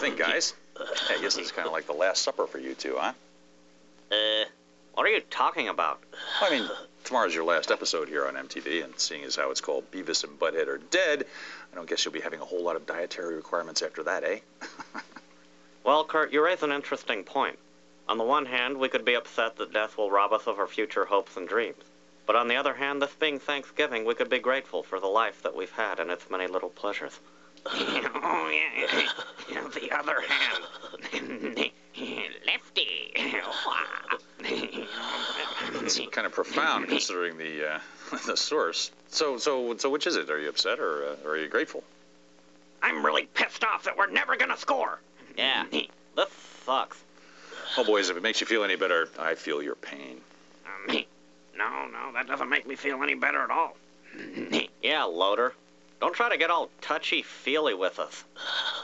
think, guys? I guess it's kind of like the Last Supper for you two, huh? Uh, what are you talking about? I mean, tomorrow's your last episode here on MTV, and seeing as how it's called Beavis and Butthead are dead, I don't guess you'll be having a whole lot of dietary requirements after that, eh? Well, Kurt, you raise an interesting point. On the one hand, we could be upset that death will rob us of our future hopes and dreams. But on the other hand, this being Thanksgiving, we could be grateful for the life that we've had and its many little pleasures. Oh, yeah. the other hand. Lefty. It's kind of profound considering the uh, the source. So, so, so, which is it? Are you upset or, uh, or are you grateful? I'm really pissed off that we're never gonna score. Yeah, this sucks. Oh, boys, if it makes you feel any better, I feel your pain. Um, no, no, that doesn't make me feel any better at all. Yeah, Loder. Don't try to get all touchy-feely with us.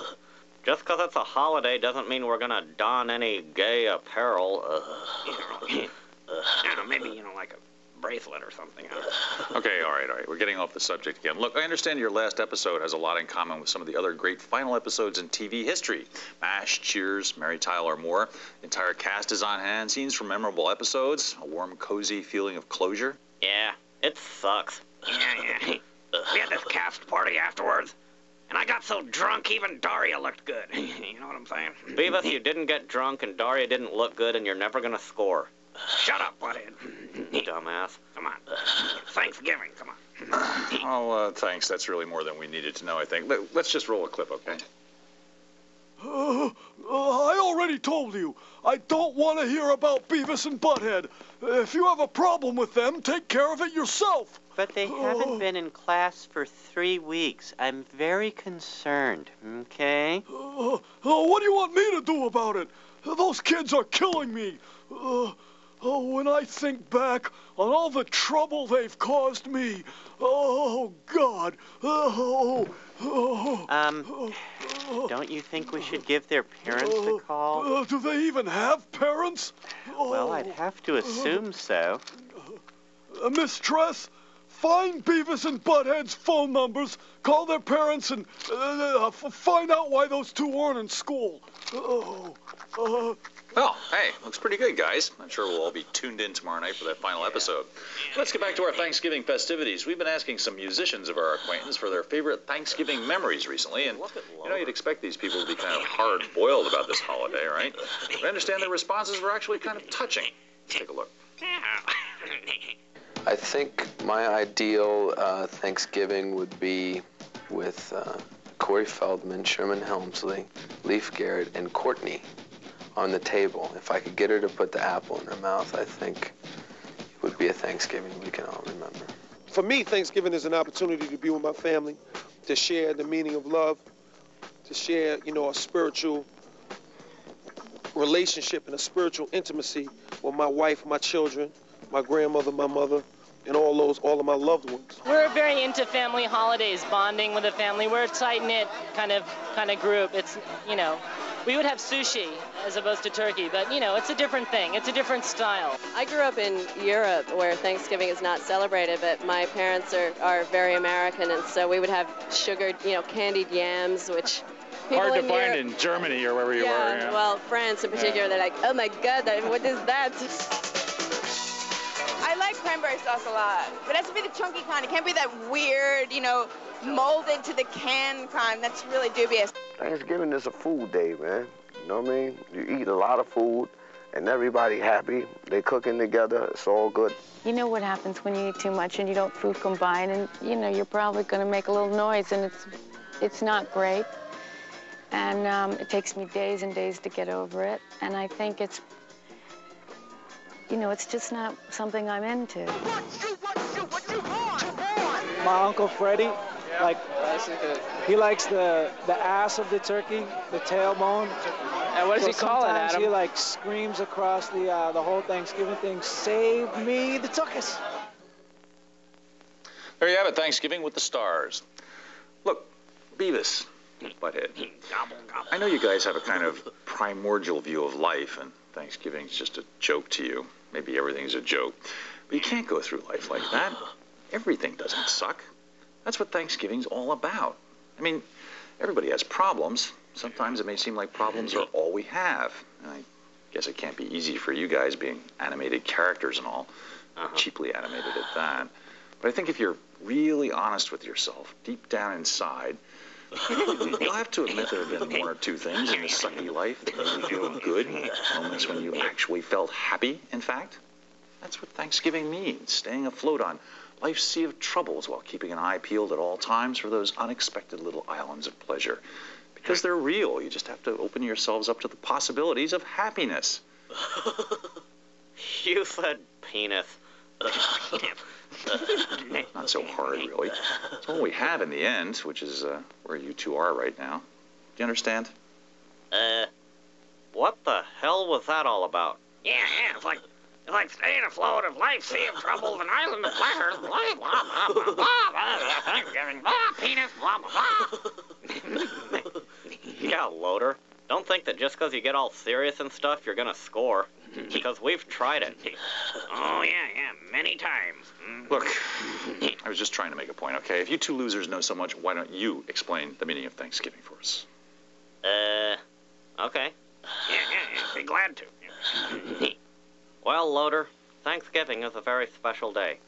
Just 'cause it's a holiday doesn't mean we're gonna don any gay apparel. Uh, I don't know, maybe, you know, like a bracelet or something. I don't know. Okay, all right, all right. We're getting off the subject again. Look, I understand your last episode has a lot in common with some of the other great final episodes in TV history. MASH, Cheers, Mary Tyler Moore. The entire cast is on hand. Scenes from memorable episodes. A warm, cozy feeling of closure. yeah, it sucks. Yeah, yeah. We had this cast party afterwards, and I got so drunk even Daria looked good. You know what I'm saying? Beavis, you didn't get drunk and Daria didn't look good and you're never gonna score. Shut up, butthead. Dumbass. Come on. Thanksgiving, come on. Oh, uh, thanks. That's really more than we needed to know, I think. Let, let's just roll a clip, okay? Uh, uh, I already told you. I don't want to hear about Beavis and Butthead. If you have a problem with them, take care of it yourself. But they haven't been in class for three weeks. I'm very concerned, okay? Uh, uh, what do you want me to do about it? Those kids are killing me. Oh, when I think back on all the trouble they've caused me. Oh, God. Oh, oh, Um, don't you think we should give their parents a call? Uh, do they even have parents? Well, I'd have to assume so. Uh, Miss Tress, find Beavis and Butthead's phone numbers, call their parents, and uh, uh, find out why those two aren't in school. Oh, uh, Well, hey, looks pretty good, guys. I'm sure we'll all be tuned in tomorrow night for that final episode. Let's get back to our Thanksgiving festivities. We've been asking some musicians of our acquaintance for their favorite Thanksgiving memories recently, and you know, you'd expect these people to be kind of hard-boiled about this holiday, right? But I understand their responses were actually kind of touching. Let's take a look. I think my ideal uh, Thanksgiving would be with uh, Corey Feldman, Sherman Hemsley, Leif Garrett, and Courtney on the table. If I could get her to put the apple in her mouth, I think it would be a Thanksgiving we can all remember. For me, Thanksgiving is an opportunity to be with my family, to share the meaning of love, to share, you know, a spiritual relationship and a spiritual intimacy with my wife, my children, my grandmother, my mother, and all those, all of my loved ones. We're very into family holidays, bonding with the family. We're a tight knit kind of kind of group. It's you know, we would have sushi as opposed to turkey, but you know, it's a different thing. It's a different style. I grew up in Europe where Thanksgiving is not celebrated, but my parents are, are very American, and so we would have sugared, you know, candied yams, which people Hard to in find Europe, in Germany or wherever you yeah, were. Yeah. well, France in particular, they're like, oh my God, what is that? I like cranberry sauce a lot, but it has to be the chunky kind. It can't be that weird, you know, molded to the can kind. That's really dubious. Thanksgiving is a food day, man. You know what I mean? You eat a lot of food, and everybody happy. They cooking together. It's all good. You know what happens when you eat too much and you don't food combine, and you know you're probably going to make a little noise, and it's it's not great. And um, it takes me days and days to get over it. And I think it's, you know, it's just not something I'm into. My uncle Freddie, like he likes the the ass of the turkey, the tailbone. And what does So he call it, Adam? He like screams across the uh, the whole Thanksgiving thing, "Save me the tuckus!" There you have it, Thanksgiving with the stars. Look, Beavis, Butthead. I know you guys have a kind of primordial view of life, and Thanksgiving's just a joke to you. Maybe everything's a joke. But you can't go through life like that. Everything doesn't suck. That's what Thanksgiving's all about. I mean, Everybody has problems. Sometimes it may seem like problems are all we have. And I guess it can't be easy for you guys being animated characters and all, uh-huh. cheaply animated at that. But I think if you're really honest with yourself, deep down inside, you'll have to admit there have been one or two things in this sucky life that made you feel good, moments when you actually felt happy, in fact. That's what Thanksgiving means, staying afloat on life's sea of troubles while keeping an eye peeled at all times for those unexpected little islands of pleasure. Because they're real, you just have to open yourselves up to the possibilities of happiness. You said penis. Not so hard, really. It's all we have in the end, which is uh, where you two are right now. Do you understand? Uh, what the hell was that all about? Yeah, yeah, it's like it's like staying afloat of life, sea of troubles, an island of pleasures, blah blah blah blah blah blah, blah Thanksgiving, blah penis, blah blah blah. Yeah, Loder. Don't think that just 'cause you get all serious and stuff, you're gonna score. Because we've tried it. Oh yeah, yeah, many times. Mm. Look, I was just trying to make a point, okay? If you two losers know so much, why don't you explain the meaning of Thanksgiving for us? Uh, okay. Yeah, yeah, yeah, be glad to. Well, Loder, Thanksgiving is a very special day.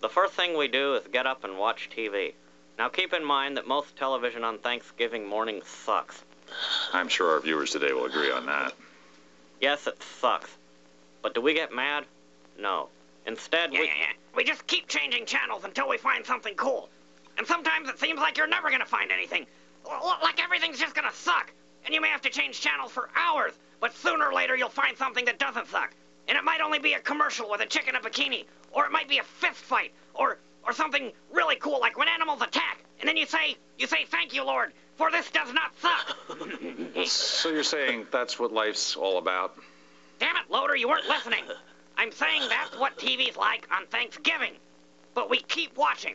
The first thing we do is get up and watch TV. Now keep in mind that most television on Thanksgiving morning sucks. I'm sure our viewers today will agree on that. Yes, it sucks. But do we get mad? No. Instead, Yeah, we. yeah, yeah. We just keep changing channels until we find something cool. And sometimes it seems like you're never gonna find anything. L- l- Like everything's just gonna suck. And you may have to change channels for hours, but sooner or later you'll find something that doesn't suck. And it might only be a commercial with a chick in a bikini, or it might be a fist fight, or or something really cool like when animals attack. And then you say, you say, thank you, Lord, for this does not suck. So you're saying that's what life's all about? Damn it, Loder, you weren't listening. I'm saying that's what TV's like on Thanksgiving. But we keep watching.